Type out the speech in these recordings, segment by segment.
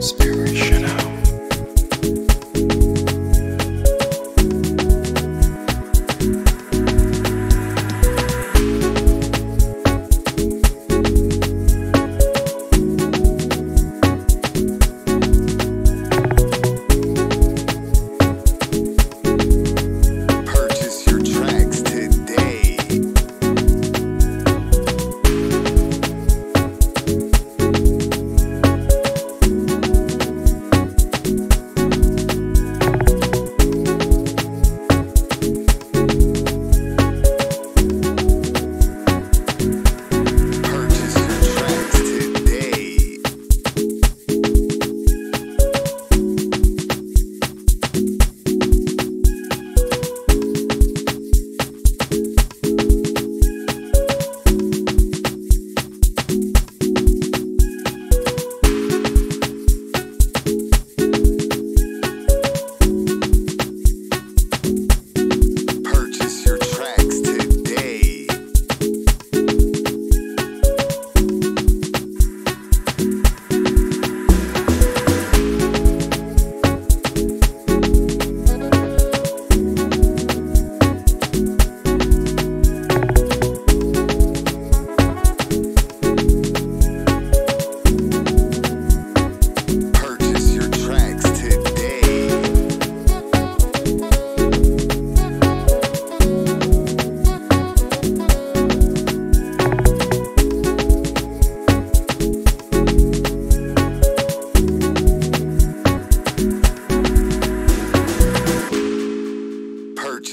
Spirit.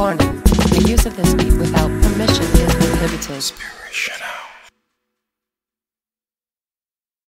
Warning, the use of this beat was